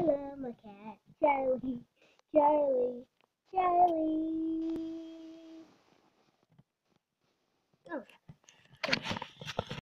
I love my cat, Charlie, Charlie, Charlie. Oh,